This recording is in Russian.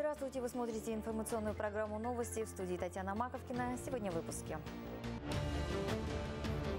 Здравствуйте, вы смотрите информационную программу «Новости» в студии Татьяна Маковкина. Сегодня в выпуске.